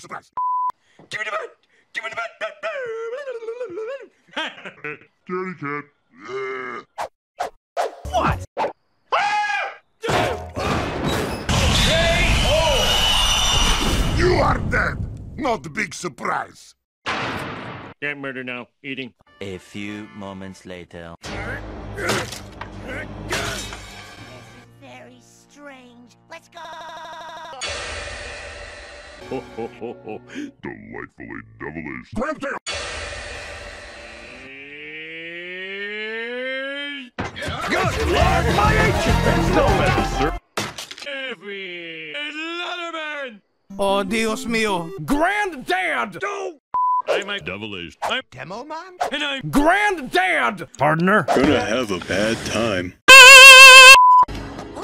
big surprise. Give me the bird! Give me the bird! Dirty cat. what? You are dead! Not a big surprise. Can't murder now. Eating. A few moments later. Delightfully devilish. Grandtail! Good Lord, my ancient been stolen! Sir. Every Letterman. Oh, Dios mío. Granddad! Don't! I'm a devilish. I'm Demo man? and I'm Granddad! Partner. Gonna have a bad time.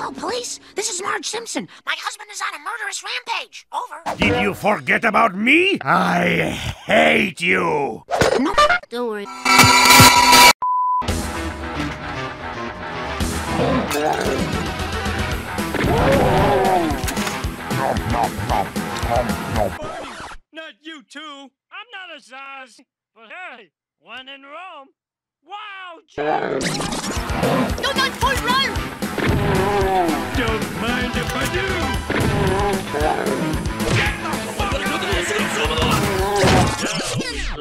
Hello, police. This is Marge Simpson. My husband is on a murderous rampage. Over. Did you forget about me? I hate you. No, Don't worry. not you too. I'm not a Zaz. But hey, one in Rome. Wow, Joe. No, not point run.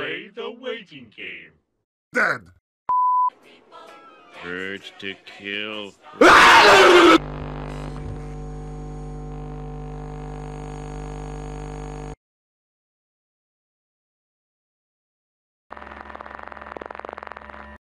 Play the waiting game. Dead! Urge to kill.